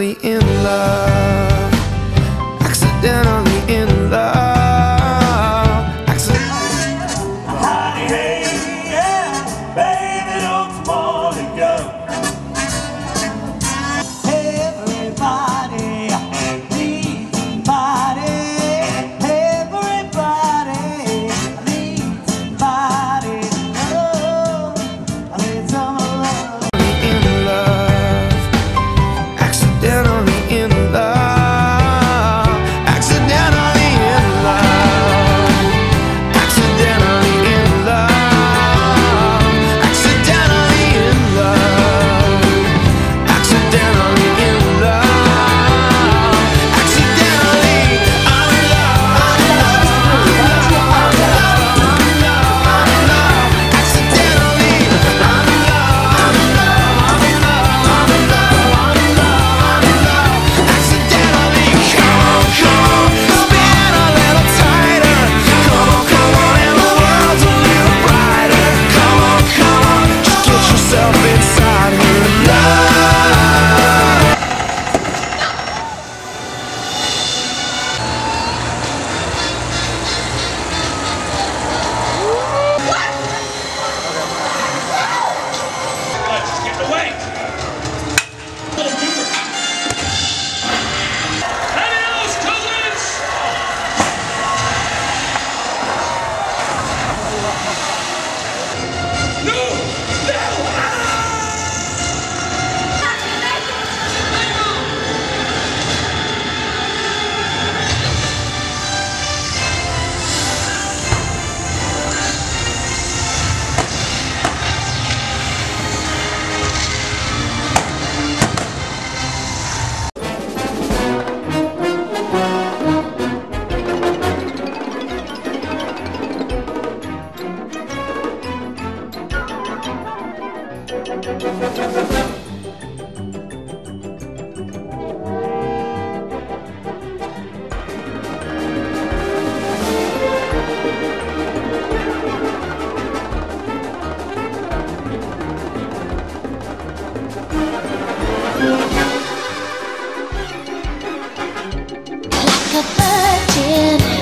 accidentally in love, accidentally in love. Like a bird